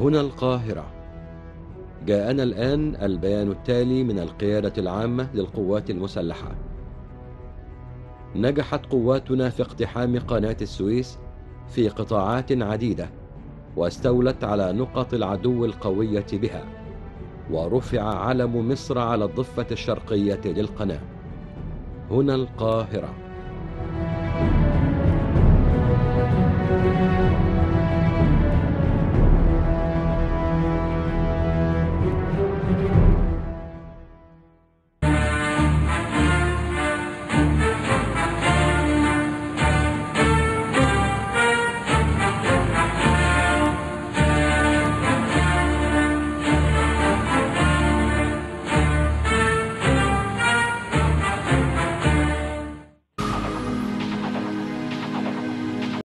هنا القاهرة. جاءنا الآن البيان التالي من القيادة العامة للقوات المسلحة. نجحت قواتنا في اقتحام قناة السويس في قطاعات عديدة واستولت على نقط العدو القوية بها ورفع علم مصر على الضفة الشرقية للقناة. هنا القاهرة.